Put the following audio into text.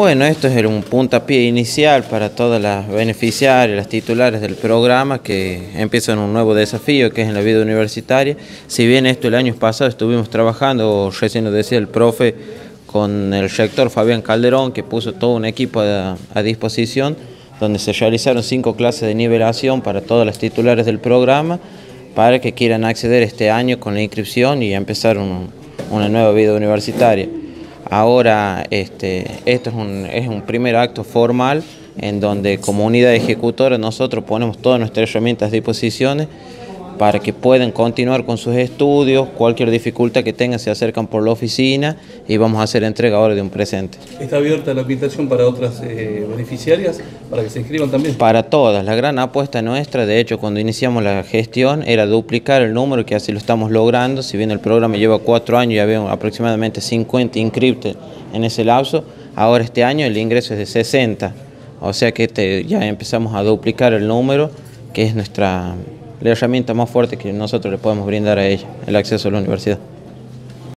Bueno, esto es un puntapié inicial para todas las beneficiarias, las titulares del programa que empiezan un nuevo desafío que es en la vida universitaria. Si bien esto el año pasado estuvimos trabajando, recién nos decía el profe, con el rector Fabián Calderón que puso todo un equipo a, disposición donde se realizaron cinco clases de nivelación para todas las titulares del programa para que quieran acceder este año con la inscripción y empezar una nueva vida universitaria. Ahora este, esto es un, es un primer acto formal en donde como unidad ejecutora nosotros ponemos todas nuestras herramientas a disposición para que puedan continuar con sus estudios, cualquier dificultad que tengan se acercan por la oficina y vamos a hacer entrega ahora de un presente. ¿Está abierta la invitación para otras eh, beneficiarias para que se inscriban también? Para todas, la gran apuesta nuestra, de hecho cuando iniciamos la gestión era duplicar el número que así lo estamos logrando, si bien el programa lleva cuatro años y había aproximadamente 50 inscriptos en ese lapso, ahora este año el ingreso es de 60, o sea que este, ya empezamos a duplicar el número que es nuestra la herramienta más fuerte que nosotros le podemos brindar a ella, el acceso a la universidad.